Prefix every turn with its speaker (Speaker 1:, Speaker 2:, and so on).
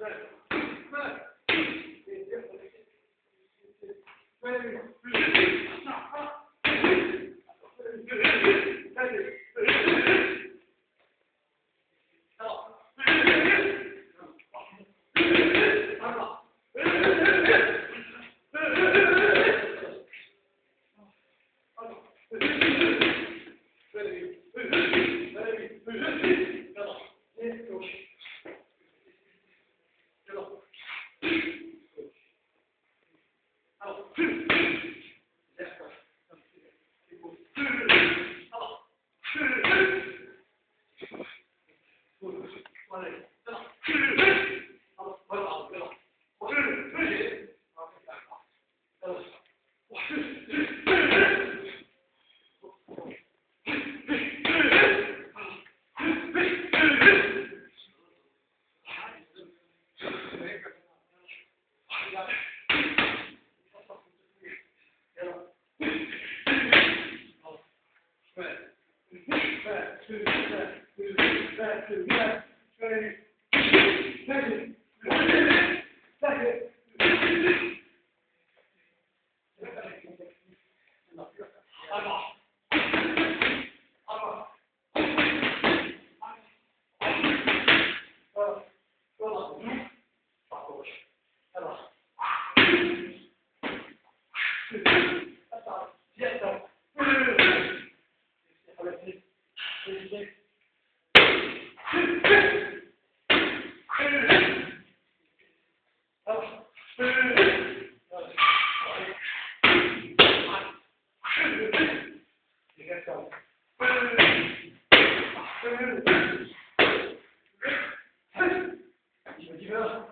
Speaker 1: Thank you. Yeah. two, left, two, left, two, left. Turn 이거